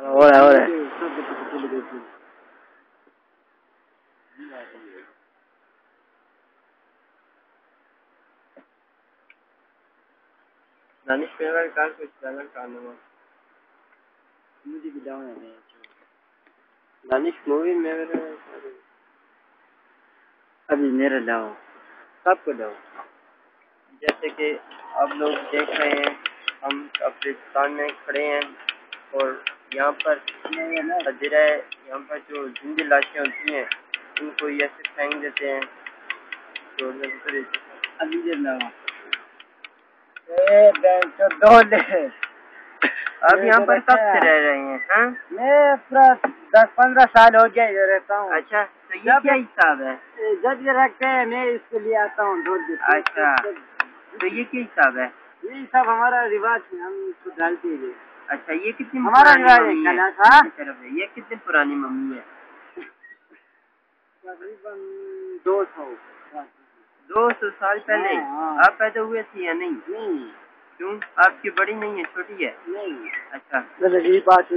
ہو رہا ہے ہو رہا ہے دانش پیغل کار کچھ پیغل کارنما مجھے بھی ڈاؤن ہے دانش مووی میں ابھی میرا ڈاؤن سب کو ڈاؤن جیسے کہ آپ لوگ دیکھ رہے ہیں ہم افغانستان میں کھڑے ہیں اور یہاں پر حجرہ یہاں پر جو زندہ لاشیں ہوتی ہیں ان کو یہ ایسے پھینک دیتے ہیں۔ تو ابھی لے آپ یہاں پر کب سے رہ رہے ہیں ہاں؟ میں پورا دس پندرہ سال ہو گیا ادھر رہتا ہوں۔ اچھا تو یہ کیا حساب ہے؟ جب یہ رکھتے ہیں میں اس کے لیے آتا ہوں دو دن اچھا تو یہ کیا حساب ہے؟ یہ سب ہمارا رواج ہے ہم اس کو ڈالتے ہیں۔ اچھا یہ کتنی ہمارا یہ کتنی پرانی ممی ہے؟ تقریباً دو سو دو سو سال پہلے؟ ہاں، ہاں۔ آپ پیدا ہوئے تھے یا نہیں؟ نہیں۔ کیوں؟ آپ کی بڑی نہیں ہے چھوٹی ہے؟ نہیں۔ اچھا۔ بات